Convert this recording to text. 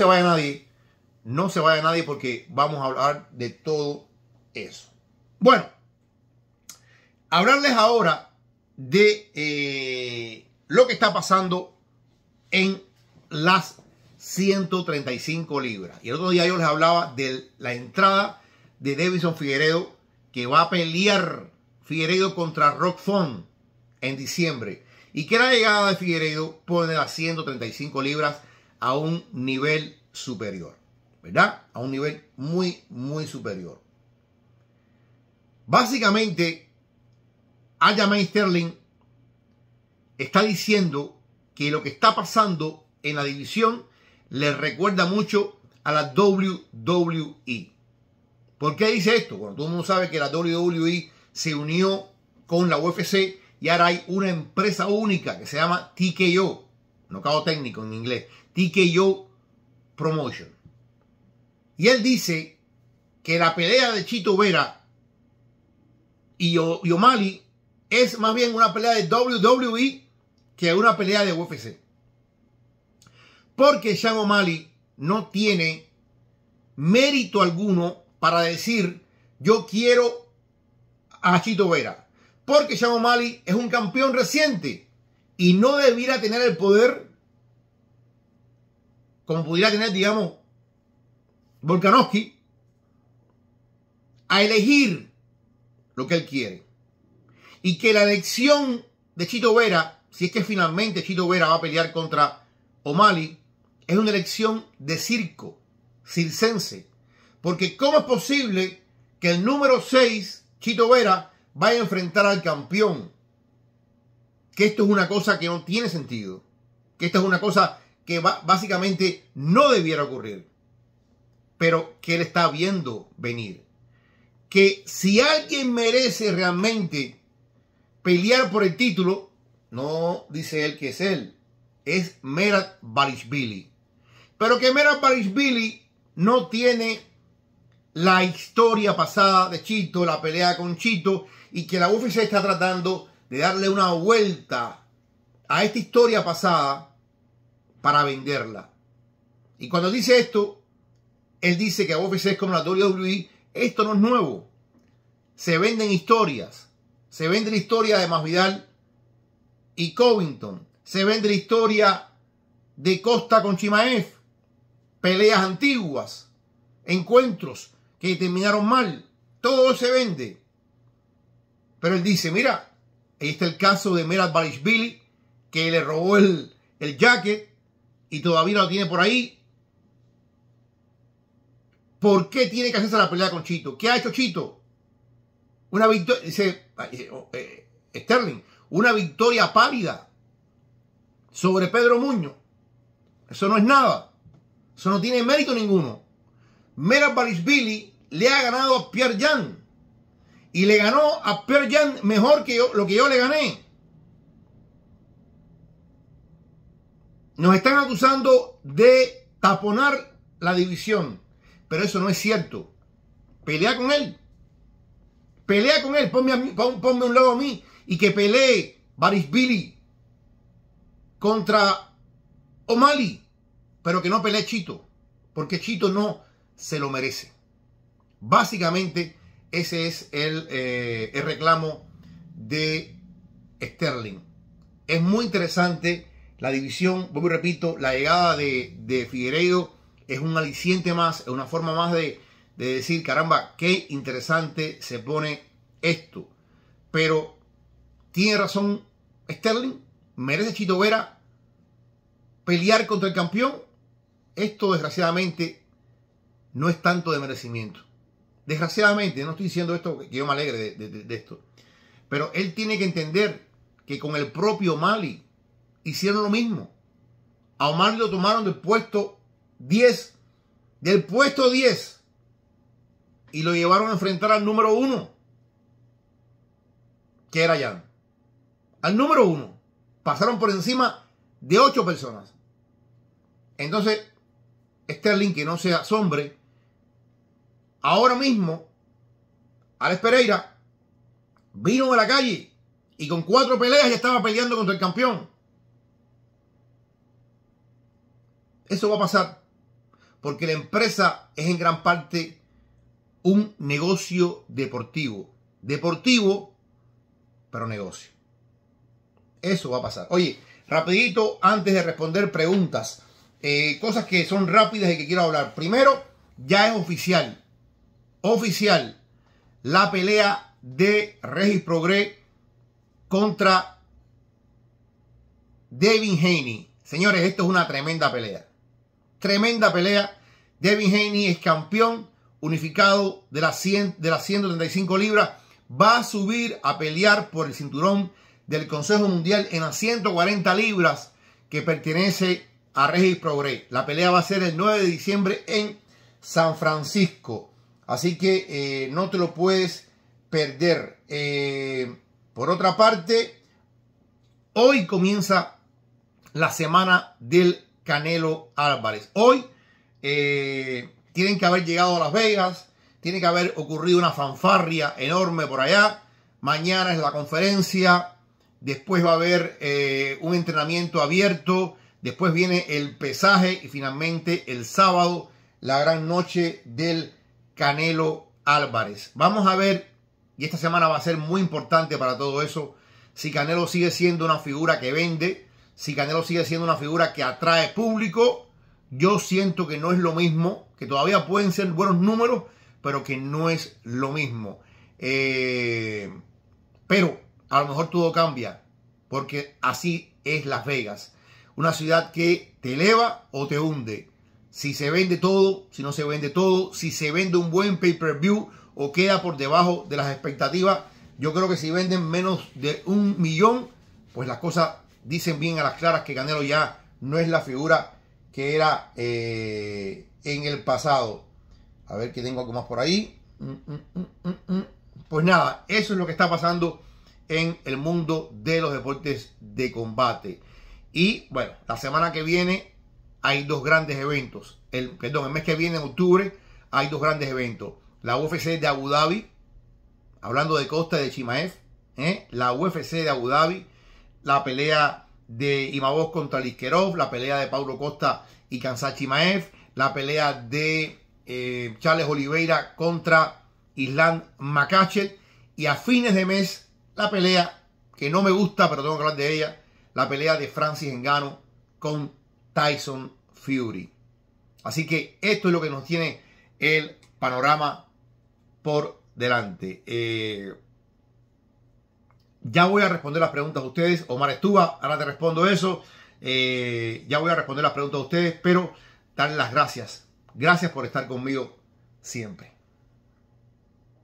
se vaya nadie. No se vaya nadie porque vamos a hablar de todo eso. Bueno, hablarles ahora de eh, lo que está pasando en las 135 libras. Y el otro día yo les hablaba de la entrada de Davison Figueredo que va a pelear Figueredo contra Rock Font en diciembre. Y que la llegada de Figueredo pone las 135 libras a un nivel superior. ¿Verdad? A un nivel muy, muy superior. Básicamente, Aljamain Sterling está diciendo que lo que está pasando en la división le recuerda mucho a la WWE. ¿Por qué dice esto? Bueno, todo el mundo sabe que la WWE se unió con la UFC y ahora hay una empresa única que se llama TKO, no cago técnico en inglés, TKO Promotion. Y él dice que la pelea de Chito Vera y, O'Malley es más bien una pelea de WWE que una pelea de UFC. Porque Sean O'Malley no tiene mérito alguno para decir yo quiero a Chito Vera. Porque Sean O'Malley es un campeón reciente y no debiera tener el poder como pudiera tener, digamos, Volkanovski a elegir lo que él quiere. Y que la elección de Chito Vera, si es que finalmente Chito Vera va a pelear contra O'Malley, es una elección de circo, circense. Porque ¿cómo es posible que el número 6, Chito Vera, vaya a enfrentar al campeón? Que esto es una cosa que no tiene sentido. Que esto es una cosa que básicamente no debiera ocurrir. Pero que él está viendo venir. Que si alguien merece realmente pelear por el título, no dice él que es él, es Merat Barishvili. Pero que Merat Barishvili no tiene la historia pasada de Chito, la pelea con Chito, y que la UFC está tratando de darle una vuelta a esta historia pasada para venderla. Y cuando dice esto, él dice que UFC es como la WWE. Esto no es nuevo. Se venden historias. Se vende la historia de Masvidal y Covington. Se vende la historia de Costa con Chimaev. Peleas antiguas. Encuentros que terminaron mal. Todo se vende. Pero él dice, mira, ahí está el caso de Merat Billy que le robó el, el jacket y todavía lo tiene por ahí. ¿Por qué tiene que hacerse la pelea con Chito? ¿Qué ha hecho Chito? Una victoria, dice eh, eh, Sterling, una victoria pálida sobre Pedro Muñoz. Eso no es nada. Eso no tiene mérito ninguno. Merat Billy le ha ganado a Pierre Jan. Y le ganó a Pierre Jan mejor que yo, lo que yo le gané. Nos están acusando de taponar la división. Pero eso no es cierto. Pelea con él. Pelea con él. Ponme, a un lado a mí. Y que pelee Baris Billy contra O'Malley. Pero que no pelee Chito. Porque Chito no se lo merece. Básicamente, ese es eh, el, reclamo de Sterling. Es muy interesante la división, vuelvo y repito, la llegada de, de es un aliciente más, es una forma más de, de decir, caramba, qué interesante se pone esto. Pero, ¿tiene razón Sterling? ¿Merece Chito Vera pelear contra el campeón? Esto, desgraciadamente, no es tanto de merecimiento. Desgraciadamente, no estoy diciendo esto que yo me alegre de, esto, pero él tiene que entender que con el propio Mali hicieron lo mismo. A Omar lo tomaron del puesto 10, del puesto 10, y lo llevaron a enfrentar al número 1, que era Jan. Al número 1. Pasaron por encima de 8 personas. Entonces, Sterling, que no se asombre, ahora mismo, Alex Pereira vino de la calle y con cuatro peleas ya estaba peleando contra el campeón. Eso va a pasar. porque la empresa es en gran parte un negocio deportivo. Deportivo, pero negocio. Eso va a pasar. Oye, rapidito, antes de responder preguntas, eh, cosas que son rápidas y que quiero hablar. Primero, ya es oficial, oficial, la pelea de Regis Progré contra Devin Haney. Señores, esto es una tremenda pelea. Tremenda pelea. Devin Haney es campeón unificado de las, 100, de las 135 libras. Va a subir a pelear por el cinturón del Consejo Mundial en las 140 libras que pertenece a Regis Progré. La pelea va a ser el 9 de diciembre en San Francisco. Así que eh, no te lo puedes perder. Eh, por otra parte, hoy comienza la semana del Canelo Álvarez. Hoy eh, tienen que haber llegado a Las Vegas, tiene que haber ocurrido una fanfarria enorme por allá. Mañana es la conferencia, después va a haber eh, un entrenamiento abierto, después viene el pesaje y finalmente el sábado la gran noche del Canelo Álvarez. Vamos a ver, y esta semana va a ser muy importante para todo eso, si Canelo sigue siendo una figura que vende, si Canelo sigue siendo una figura que atrae público, yo siento que no es lo mismo, que todavía pueden ser buenos números, pero que no es lo mismo. Eh, pero a lo mejor todo cambia, porque así es Las Vegas. Una ciudad que te eleva o te hunde. Si se vende todo, si no se vende todo, si se vende un buen pay-per-view o queda por debajo de las expectativas, yo creo que si venden menos de un millón, pues las cosas dicen bien a las claras que Canelo ya no es la figura que era eh, en el pasado. A ver que tengo algo más por ahí. Mm, mm, mm, pues nada, eso es lo que está pasando en el mundo de los deportes de combate. Y bueno, la semana que viene hay dos grandes eventos. El, perdón, el mes que viene, en octubre, hay dos grandes eventos. La UFC de Abu Dhabi, hablando de Costa de Chimaev, ¿eh? la UFC de Abu Dhabi, la pelea de Imavos contra Liskerov, la pelea de Paulo Costa y Kansachi Maev, la pelea de eh, Charles Oliveira contra Islam Makhachev y a fines de mes la pelea que no me gusta pero tengo que hablar de ella, la pelea de Francis Engano con Tyson Fury. Así que esto es lo que nos tiene el panorama por delante. Eh, ya voy a responder las preguntas de ustedes. Omar Estuba, ahora te respondo eso. Eh, ya voy a responder las preguntas de ustedes, pero darles las gracias. Gracias por estar conmigo siempre.